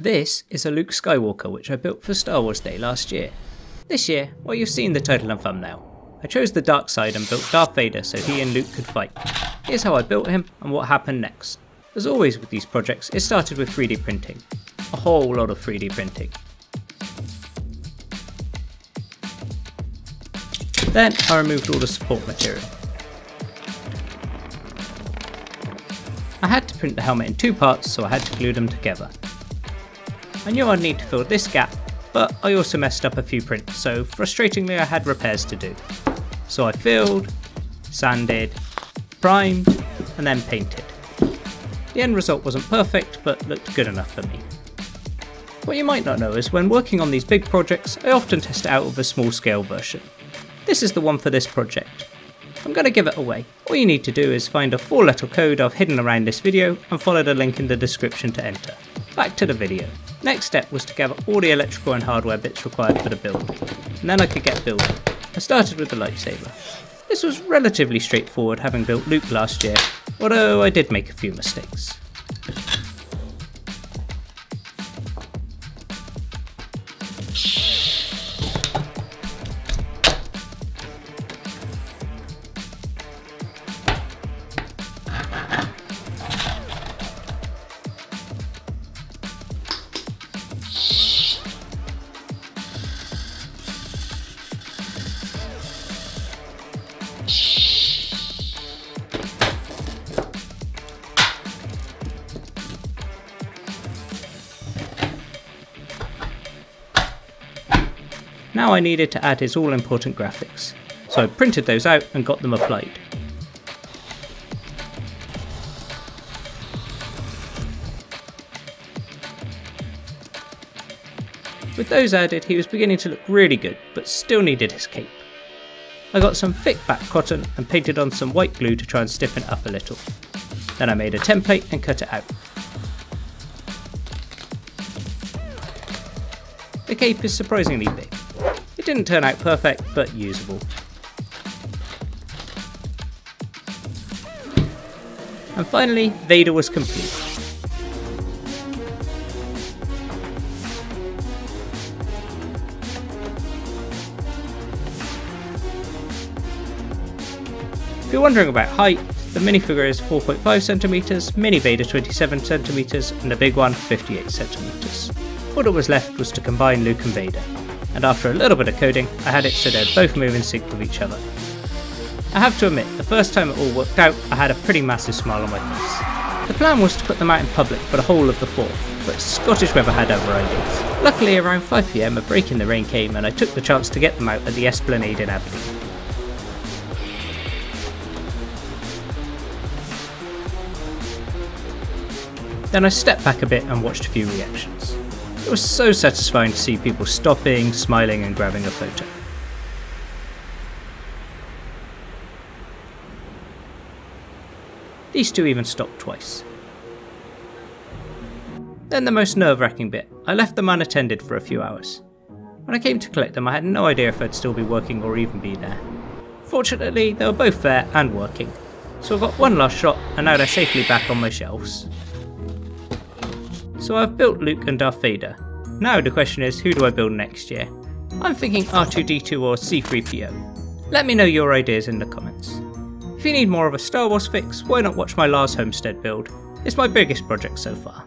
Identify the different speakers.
Speaker 1: This is a Luke Skywalker which I built for Star Wars Day last year. This year, well you've seen the title and thumbnail. I chose the dark side and built Darth Vader so he and Luke could fight. Here's how I built him and what happened next. As always with these projects, it started with 3D printing. A whole lot of 3D printing. Then I removed all the support material. I had to print the helmet in two parts so I had to glue them together. I knew I'd need to fill this gap, but I also messed up a few prints, so frustratingly I had repairs to do. So I filled, sanded, primed, and then painted. The end result wasn't perfect, but looked good enough for me. What you might not know is when working on these big projects, I often test it out with a small scale version. This is the one for this project. I'm going to give it away. All you need to do is find a 4 letter code I've hidden around this video and follow the link in the description to enter. Back to the video. Next step was to gather all the electrical and hardware bits required for the build, and then I could get building. I started with the lightsaber. This was relatively straightforward having built Luke last year, although I did make a few mistakes. Now I needed to add his all important graphics, so I printed those out and got them applied. With those added, he was beginning to look really good, but still needed his cape. I got some thick back cotton and painted on some white glue to try and stiffen it up a little. Then I made a template and cut it out. The cape is surprisingly big. Didn't turn out perfect, but usable. And finally, Vader was complete. If you're wondering about height, the minifigure is 4.5cm, Mini Vader 27cm, and the big one 58cm. All that was left was to combine Luke and Vader, and after a little bit of coding, I had it so they'd both move in sync with each other. I have to admit, the first time it all worked out, I had a pretty massive smile on my face. The plan was to put them out in public for the whole of the 4th, but Scottish weather had other ideas. Luckily around 5pm a break in the rain came and I took the chance to get them out at the Esplanade in Aberdeen. Then I stepped back a bit and watched a few reactions. It was so satisfying to see people stopping, smiling and grabbing a photo. These two even stopped twice. Then the most nerve wracking bit, I left them unattended for a few hours. When I came to collect them I had no idea if I'd still be working or even be there. Fortunately they were both there and working, so I got one last shot and now they're safely back on my shelves. So I've built Luke and Darth Vader. Now the question is, who do I build next year? I'm thinking R2-D2 or C-3PO. Let me know your ideas in the comments. If you need more of a Star Wars fix, why not watch my Lars Homestead build? It's my biggest project so far.